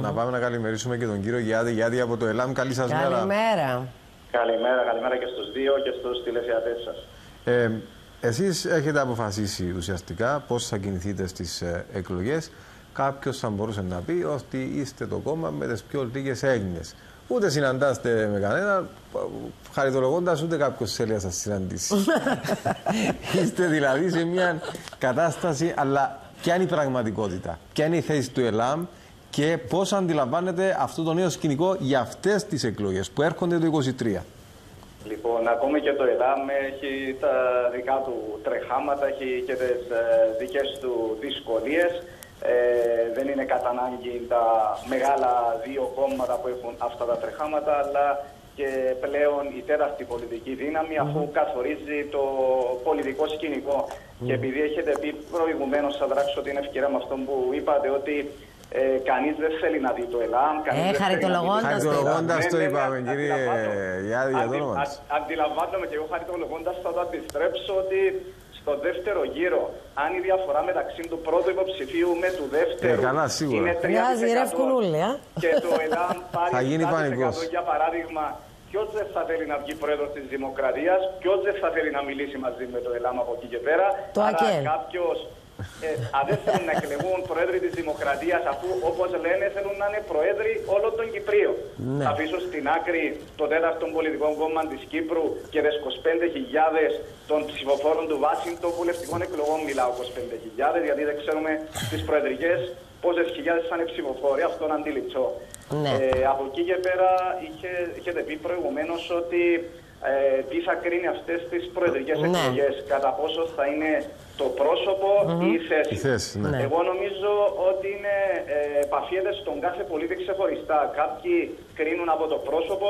Να πάμε να καλημερίσουμε και τον κύριο Γιάδη. Γιάδη από το ΕΛΑΜ, καλή σας μέρα. Καλημέρα. Καλημέρα, καλημέρα και στους δύο και στους τηλεθεατές σας. Ε, εσείς έχετε αποφασίσει ουσιαστικά πώς θα κινηθείτε στις ε, εκλογές. Κάποιος θα μπορούσε να πει ότι είστε το κόμμα με τις πιο λίγες έγνοιες. Ούτε συναντάστε με κανένα, χαριτολογώντας ούτε κάποιος θέλει να σας συναντήσει. Είστε δηλαδή σε μια κατάσταση, αλλά ποια είναι η πραγματικότητα, ποια είναι η θέση του ΕΛΑΜ και πώς αντιλαμβάνεται αυτό το νέο σκηνικό για αυτές τις εκλογές που έρχονται το 2023. Λοιπόν, ακόμη και το ΕΛΑΜ έχει τα δικά του τρεχάματα, έχει και τις ε, δικές του δυσκολίες. Ε, δεν είναι κατά ανάγκη τα μεγάλα δύο κόμματα που έχουν αυτά τα τρεχάματα, αλλά και πλέον η τέταρτη πολιτική δύναμη, αφού καθορίζει το πολιτικό σκηνικό. Και επειδή έχετε πει προηγουμένως, θα δράξω την ευκαιρία με αυτό που είπατε, ότι ε, κανείς δεν θέλει να δει το ΕΛΑΜ. Ε, χαριτολογώντας το είπαμε, κύριε Γιάννη, για το όνομα Αντιλαμβάνομαι και εγώ χαριτολογώντας θα το αντιστρέψω ότι στο δεύτερο γύρο, αν η διαφορά μεταξύ του πρώτου υποψηφίου με του δεύτερου ε, καλά, είναι 3% και το ΕΛΑΜ πάρει 7% για παράδειγμα, ποιος δεν θα θέλει να βγει πρόεδρος της Δημοκρατίας, ποιος δεν θα θέλει να μιλήσει μαζί με το ΕΛΑΜ από εκεί και πέρα. Το Άρα κάποιος ε, αν δεν θέλουν να εκλεγούν πρόεδροι της Δημοκρατίας, αφού όπως λένε θέλουν να είναι πρόεδροι όλων των Κυπρίων. Ναι. Θα αφήσω στην άκρη το τέταρτο πολιτικό κόμμα της Κύπρου και τι 25.000 των ψηφοφόρων του Βάσιντο βουλευτικών εκλογών. Μιλάω 25.000, γιατί δεν ξέρουμε τις προεδρικές πόσες χιλιάδες θα είναι ψηφοφόροι. Αυτό είναι αντίληψο. Ναι. Ε, από εκεί και πέρα είχε, είχετε πει προηγουμένως ότι ε, τι θα κρίνει αυτές τις προεδρικές ναι. εκλογές, κατά πόσο θα είναι το πρόσωπο ή η θέση. θέση ναι. Εγώ νομίζω ότι είναι, ε, επαφιέται στον κάθε πολίτη ξεχωριστά. Κάποιοι κρίνουν από το πρόσωπο,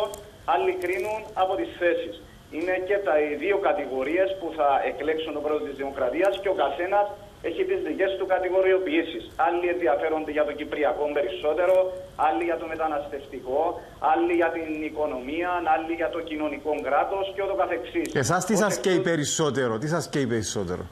άλλοι κρίνουν από τις θέσεις. Είναι και τα οι δύο κατηγορίες που θα εκλέξουν τον πρόεδρο της Δημοκρατίας και ο καθένας έχει τις δικές του κατηγοριοποιήσεις. Άλλοι ενδιαφέρονται για το Κυπριακό περισσότερο, άλλοι για το μεταναστευτικό, άλλοι για την οικονομία, άλλοι για το κοινωνικό κράτος και ούτω καθεξής. Εσάς τι σας καίει περισσότερο, τι σας καίει περισσότερο;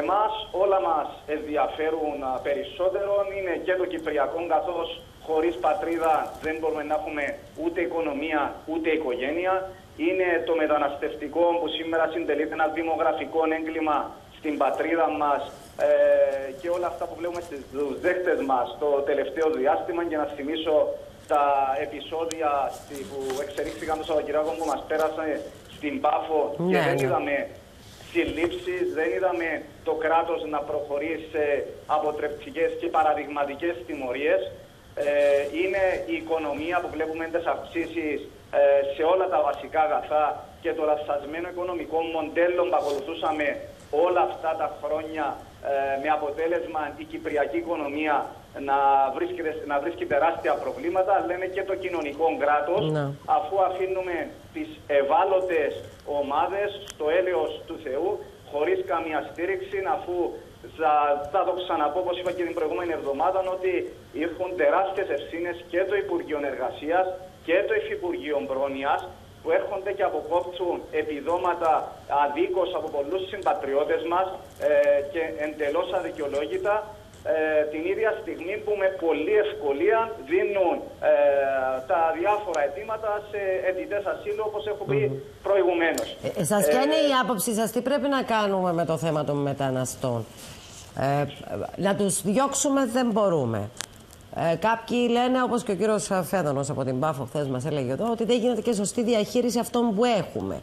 Εμάς όλα μας ενδιαφέρουν περισσότερο είναι και το Κυπριακό καθώς χωρίς πατρίδα δεν μπορούμε να έχουμε ούτε οικονομία ούτε οικογένεια. Είναι το μεταναστευτικό που σήμερα συντελείται ένα δημογραφικό έγκλημα στην πατρίδα μας ε, και όλα αυτά που βλέπουμε στους δέχτες μας το τελευταίο διάστημα για να θυμίσω τα επεισόδια που εξελίχθηκαν το Σαββατοκυριακό που μας πέρασε στην Πάφο και ναι, δεν ναι. είδαμε συλλήψεις, δεν είδαμε το κράτος να προχωρήσει σε αποτρεπτικές και παραδειγματικές τιμωρίες. Ε, είναι η οικονομία που βλέπουμε τις αυξήσεις ε, σε όλα τα βασικά αγαθά και το λαθασμένο οικονομικό μοντέλο που ακολουθούσαμε όλα αυτά τα χρόνια ε, με αποτέλεσμα η κυπριακή οικονομία να βρίσκει, να βρίσκει τεράστια προβλήματα, λένε και το κοινωνικό κράτος, ναι. αφού αφήνουμε τις ευάλωτες ομάδες στο έλεος του Θεού, χωρίς καμία στήριξη, αφού θα, θα το ξαναπώ, όπως είπα και την προηγούμενη εβδομάδα, ότι έχουν τεράστιες ευθύνες και το Υπουργείο Εργασίας και το Υφυπουργείο Πρόνοιας, που έρχονται και αποκόπτουν επιδόματα αδίκως από πολλούς συμπατριώτες μας ε, και εντελώς αδικαιολόγητα ε, την ίδια στιγμή που με πολλή ευκολία δίνουν ε, τα διάφορα αιτήματα σε αιτητές ασύλου όπως έχω πει mm -hmm. προηγουμένως. Ε, σας ποια είναι η άποψή σας, τι πρέπει να κάνουμε με το θέμα των μεταναστών; Ε, να τους διώξουμε δεν μπορούμε. Ε, κάποιοι λένε, όπως και ο κύριος Φέδωνος από την Πάφο χθες μας έλεγε εδώ, ότι δεν γίνεται και σωστή διαχείριση αυτών που έχουμε.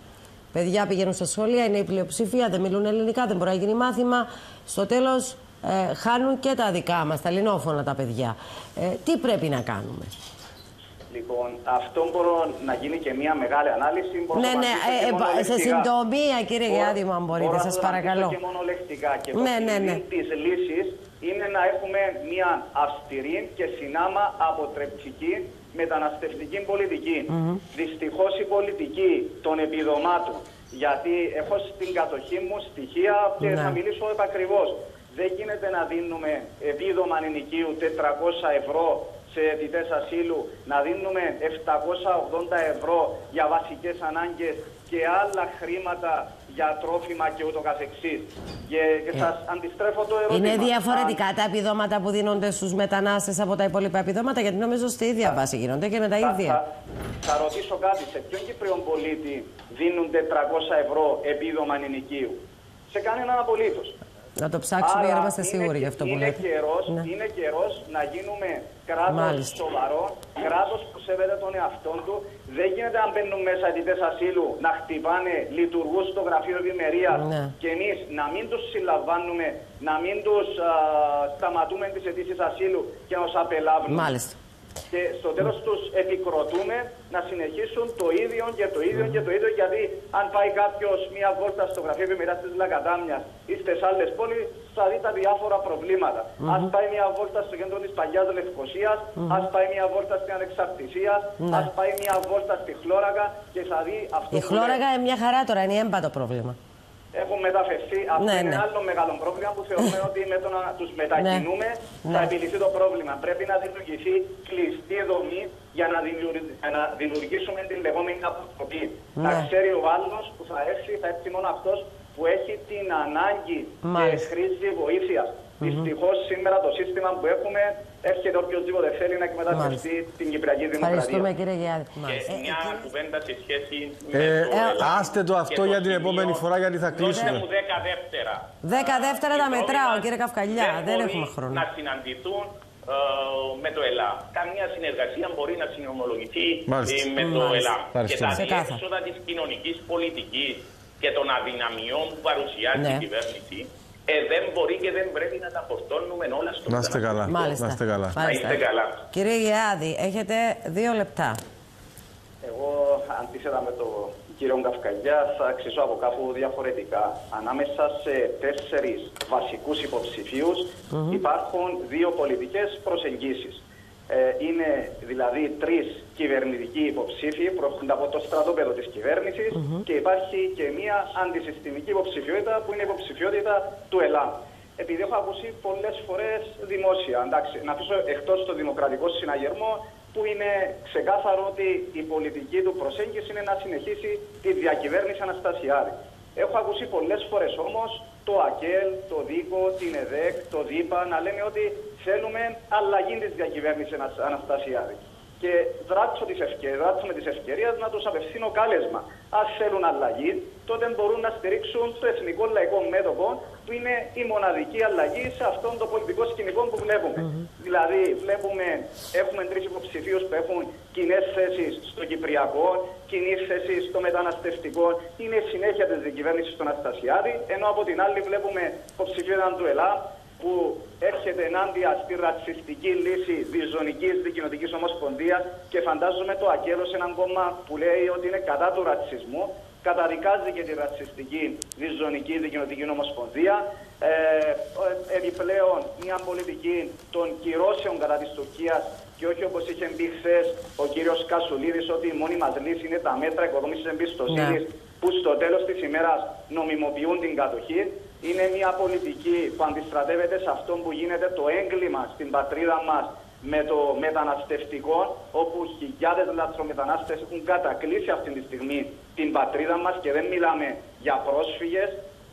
Παιδιά πηγαίνουν στα σχολεία, είναι η πλειοψηφία, δεν μιλούν ελληνικά, δεν μπορεί να γίνει μάθημα. Στο τέλος ε, χάνουν και τα δικά μας, τα ελληνόφωνα τα παιδιά. Ε, τι πρέπει να κάνουμε; Λοιπόν, αυτό μπορώ να γίνει και μια μεγάλη ανάλυση. Μπορώ ναι, ναι, ε, ε σε συντομία, κύριε Γιάννη, μου, αν μπορείτε, σας παρακαλώ. Και μόνο λεκτικά. Και ναι, ναι, ναι. τη λύση είναι να έχουμε μια αυστηρή και συνάμα αποτρεπτική μεταναστευτική πολιτική. Mm -hmm. Δυστυχώς η πολιτική των επιδομάτων, γιατί έχω στην κατοχή μου στοιχεία και θα ναι. μιλήσω επακριβώς. Δεν γίνεται να δίνουμε επίδομα ενοικίου 400 ευρώ σε αιτητέ ασύλου, να δίνουμε 780 ευρώ για βασικές ανάγκες και άλλα χρήματα για τρόφιμα και ούτω καθεξής. Και, και Ε. σας αντιστρέφω το ερώτημα. Είναι διαφορετικά Αν- τα επιδόματα που δίνονται στους μετανάστες από τα υπόλοιπα επιδόματα, γιατί νομίζω στη ίδια βάση γίνονται και με τα θα, ίδια. θα, θα ρωτήσω κάτι. Σε ποιον Κύπριον πολίτη δίνουν 400 ευρώ επίδομα ενοικίου. Σε κανέναν απολύτως. Να το ψάξουμε για να είμαστε είναι σίγουροι και- για αυτό που είναι λέτε. Καιρός, Ναι. Είναι καιρός να γίνουμε κράτος Μάλιστα. σοβαρό, κράτος που σέβεται τον εαυτό του. Δεν γίνεται αν μπαίνουν μέσα αιτητές ασύλου να χτυπάνε λειτουργούς στο γραφείο ευημερίας Ναι. και εμείς να μην τους συλλαμβάνουμε, να μην τους α, σταματούμε τις αιτήσεις ασύλου και να τους απελάβουμε. Μάλιστα. Και στο τέλος τους επικροτούμε να συνεχίσουν το ίδιο και το ίδιο και το ίδιο γιατί αν πάει κάποιος μία βόλτα στο γραφείο επιμερίας της Λακατάμιας ή στις άλλες πόλεις θα δει τα διάφορα προβλήματα. Ας πάει μία βόλτα στο κέντρο της Παλιάς Λευκοσίας, ας πάει μία βόλτα στην Ανεξαρτησία, Ναι. ας πάει μία βόλτα στη Χλώρακα και θα δει αυτό Η που χλώρακα είναι μια χαρά τώρα, είναι έμπατο πρόβλημα. Έχουν μεταφερθεί. Αυτό Ναι, είναι ναι. άλλο μεγάλο πρόβλημα που θεωρούμε ότι με το να τους μετακινούμε θα Ναι. επιληθεί το πρόβλημα. Πρέπει να δημιουργηθεί κλειστή δομή για να, δημιουργη- για να δημιουργήσουμε την λεγόμενη αποστροφή. Ναι. Να ξέρει ο άλλο που θα έρθει, θα έρθει μόνο αυτός που έχει την ανάγκη Μάλιστα. και χρήσης βοήθειας. Δυστυχώς σήμερα το σύστημα που έχουμε έρχεται οποιοδήποτε θέλει να εκμεταλλευτεί την Κυπριακή Δημοκρατία. Ευχαριστούμε κύριε Γιάννη. Και μια κουβέντα σε σχέση με Ε, το Ελλάδα άστε το αυτό και για την σημείο. επόμενη φορά, γιατί θα Δώστε κλείσουμε. μου δέκα δεύτερα. Δέκα δεύτερα τα Οι μετράω, πρόβλημα κύριε Καυκαλιά. Δεν μπορεί έχουμε χρόνο. να συναντηθούν ε, με το ΕΛΑ. Καμία συνεργασία μπορεί να συνομολογηθεί Μάλιστα. ε, με το Μάλιστα. ΕΛΑ. Και Ευχαριστούμε. τα Ξεκάθαρα. διέξοδα της κοινωνικής πολιτικής και των αδυναμιών που παρουσιάζει Ναι. η κυβέρνηση ε, δεν μπορεί και δεν πρέπει να τα φορτώνουμε όλα στο Να είστε καλά. Μάλιστα. Να είστε καλά. Να είστε καλά. Κύριε Γιάδη, έχετε δύο λεπτά. Εγώ, αντίθετα με τον κύριο Καυκαγιά, θα αξίσω από κάπου διαφορετικά. Ανάμεσα σε τέσσερις βασικούς υποψηφίους υπάρχουν δύο πολιτικές προσεγγίσεις. Ε, είναι δηλαδή τρεις κυβερνητικοί υποψήφοι που έρχονται από το στρατόπεδο της κυβέρνησης και υπάρχει και μία αντισυστημική υποψηφιότητα που είναι η υποψηφιότητα του ΕΛΑ. Επειδή έχω ακούσει πολλές φορές δημόσια, εντάξει, να αφήσω εκτός το δημοκρατικό συναγερμό που είναι ξεκάθαρο ότι η πολιτική του προσέγγιση είναι να συνεχίσει τη διακυβέρνηση Αναστασιάδη. Έχω ακούσει πολλές φορές όμως το ΑΚΕΛ, το ΔΙΚΟ, την ΕΔΕΚ, το ΔΥΠΑ να λένε ότι θέλουμε αλλαγή της διακυβέρνησης Ανασ- Αναστασιάδης. Και δράξω τις ευκαιρίες, δράξω με τις ευκαιρίες να τους απευθύνω κάλεσμα. Αν θέλουν αλλαγή, τότε μπορούν να στηρίξουν το εθνικό λαϊκό μέτωπο, που είναι η μοναδική αλλαγή σε αυτόν το πολιτικό σκηνικό που βλέπουμε. Δηλαδή, βλέπουμε, έχουμε τρεις υποψηφίους που έχουν κοινέ θέσεις στο Κυπριακό, κοινή θέση στο μεταναστευτικό. Είναι η συνέχεια της διακυβέρνησης του Αναστασιάδη, ενώ από την άλλη βλέπουμε υποψηφιότητα του ΕΛΑ, που έρχεται ενάντια στη ρατσιστική λύση διζωνικής δικοινοτικής ομοσπονδίας και φαντάζομαι το ακέλο σε έναν κόμμα που λέει ότι είναι κατά του ρατσισμού. Καταδικάζει και τη ρατσιστική διζωνική δικοινοτική ομοσπονδία. Ε, ε, επιπλέον, μια πολιτική των κυρώσεων κατά της Τουρκίας και όχι όπως είχε μπει χθες ο κύριος Κασουλίδης, ότι η μόνη μας λύση είναι τα μέτρα οικοδόμηση εμπιστοσύνης Ναι. που στο τέλος της ημέρας νομιμοποιούν την κατοχή. Είναι μια πολιτική που αντιστρατεύεται σε αυτό που γίνεται το έγκλημα στην πατρίδα μας με το μεταναστευτικό, όπου χιλιάδες λαθρομετανάστες έχουν κατακλείσει αυτή τη στιγμή την πατρίδα μας και δεν μιλάμε για πρόσφυγες.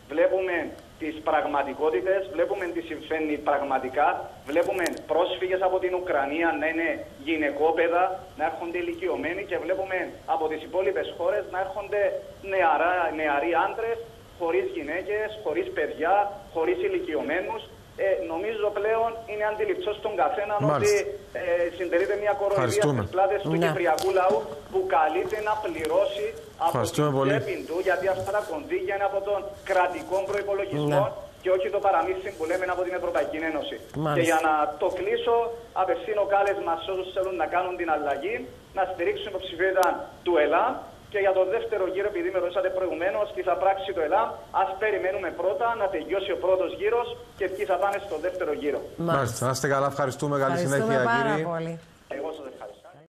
Βλέπουμε τις πραγματικότητες, βλέπουμε τι συμβαίνει πραγματικά, βλέπουμε πρόσφυγες από την Ουκρανία να είναι γυναικόπαιδα, να έρχονται ηλικιωμένοι και βλέπουμε από τις υπόλοιπες χώρες να έρχονται νεαρά, νεαροί άντρες, χωρίς γυναίκες, χωρίς παιδιά, χωρίς ηλικιωμένους. Ε, νομίζω πλέον είναι αντιληπτό στον καθένα ότι Μάλιστα. ε, συντηρείται μια κοροϊδία Ευχαριστούμε. στις πλάτες του Ναι. Κυπριακού λαού που καλείται να πληρώσει από Ευχαριστούμε την πολύ. τσέπη του, γιατί αυτά τα κονδύλια είναι από τον κρατικό προπολογισμό Ναι. και όχι το παραμύθι που λέμε από την Ευρωπαϊκή Ένωση. Μάλιστα. Και για να το κλείσω, απευθύνω κάλεσμα σε όσους θέλουν να κάνουν την αλλαγή, να στηρίξουν υποψηφιότητα του ΕΛΑ. Και για το δεύτερο γύρο, επειδή με ρωτήσατε προηγουμένως τι θα πράξει το ΕΛΑ, ας περιμένουμε πρώτα να τελειώσει ο πρώτος γύρος και ποιοι θα πάνε στο δεύτερο γύρο. Μάλιστα. Να είστε καλά. Ευχαριστούμε. Καλή Ευχαριστούμε συνέχεια, πάρα κύριε. πολύ.